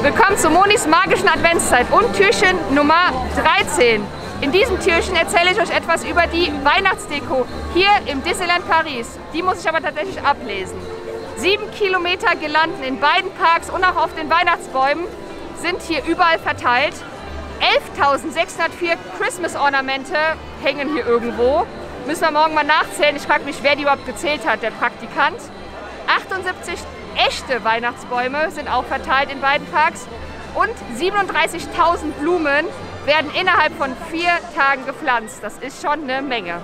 Willkommen zu Monis magischen Adventszeit und Türchen Nummer 13. In diesem Türchen erzähle ich euch etwas über die Weihnachtsdeko hier im Disneyland Paris. Die muss ich aber tatsächlich ablesen. Sieben Kilometer Girlanden in beiden Parks und auch auf den Weihnachtsbäumen sind hier überall verteilt. 11.604 Christmas-Ornamente hängen hier irgendwo. Müssen wir morgen mal nachzählen. Ich frage mich, wer die überhaupt gezählt hat, der Praktikant. 78 echte Weihnachtsbäume sind auch verteilt in beiden Parks. Und 37.000 Blumen werden innerhalb von vier Tagen gepflanzt. Das ist schon eine Menge.